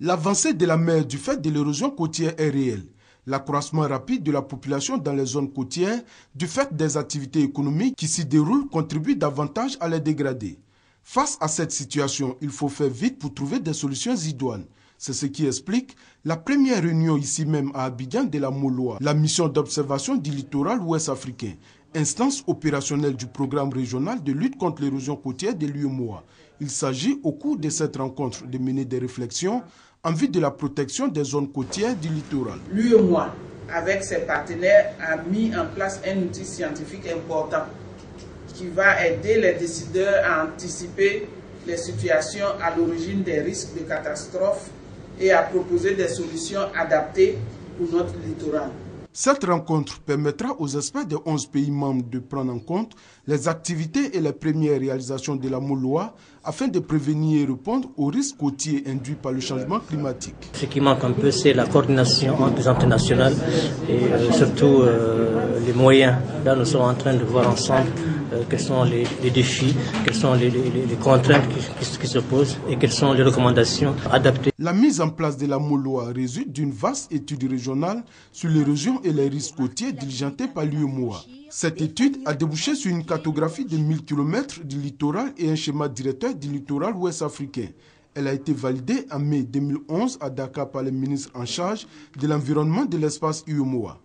L'avancée de la mer du fait de l'érosion côtière est réelle. L'accroissement rapide de la population dans les zones côtières du fait des activités économiques qui s'y déroulent contribue davantage à les dégrader. Face à cette situation, il faut faire vite pour trouver des solutions idoines. C'est ce qui explique la première réunion ici même à Abidjan de la Moloa, la mission d'observation du littoral ouest africain, instance opérationnelle du programme régional de lutte contre l'érosion côtière de l'UMOA. Il s'agit au cours de cette rencontre de mener des réflexions en vue de la protection des zones côtières du littoral. L'UMOA, avec ses partenaires, a mis en place un outil scientifique important qui va aider les décideurs à anticiper les situations à l'origine des risques de catastrophes et à proposer des solutions adaptées pour notre littoral. Cette rencontre permettra aux experts des 11 pays membres de prendre en compte les activités et les premières réalisations de la MOLOA afin de prévenir et répondre aux risques côtiers induits par le changement climatique. Ce qui manque un peu, c'est la coordination entre les entités nationales et euh, surtout euh, les moyens. Là, nous sommes en train de voir ensemble quels sont les, défis, quelles sont les, contraintes qui, se posent et quelles sont les recommandations adaptées. La mise en place de la MOLOA résulte d'une vaste étude régionale sur l'érosion et les risques côtiers diligentée par l'UMOA. Cette étude a débouché sur une cartographie de 1000 km du littoral et un schéma directeur du littoral ouest africain. Elle a été validée en mai 2011 à Dakar par le ministre en charge de l'environnement de l'espace UMOA.